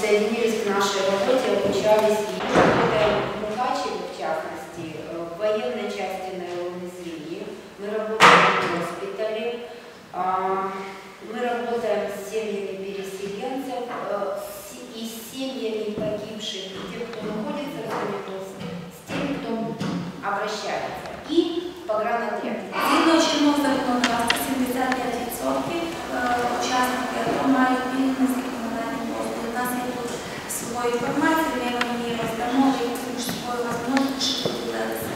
присоединились к нашей работе, обучались и работаем в Мукачеве, в частности, э, в военной части на уязвлении. Мы работаем в госпитале, а, мы работаем с семьями переселенцев э, с- и с семьями погибших, и тех, кто находится в зоне ТОС, с теми, кто обращается. И погранотряд. Згідно чинного свої інформації, ми вам її роздамо, і можливо, щоб поділитися.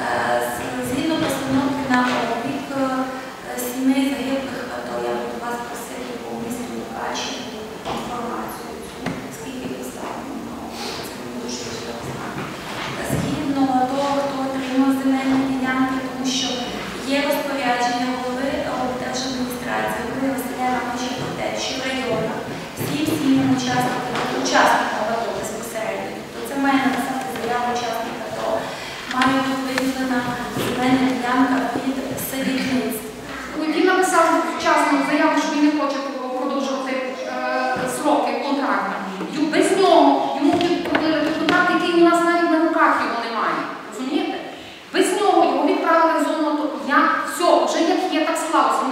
Е, Згідно постановки на облік е, сімей загиблих АТО, я буду вас просити по місту Мукачеві інформацію, скільки поставлено на облік. Це не дуже важливо. Згідно того, хто отримав земельні ділянки, тому що є розпорядження голови облдержадміністрації, голови Василя Івановича про те, що в районах всім сім'ям учасників земельна ділянка під Сирітниць. Він ну, написав вчасно заяву, що він не хоче продовжувати е, сроки контракту. Без нього йому відправили контракт, який у нас навіть на руках його немає. Розумієте? Без нього його відправили в зону АТО. Я все, вже як є, так склалося.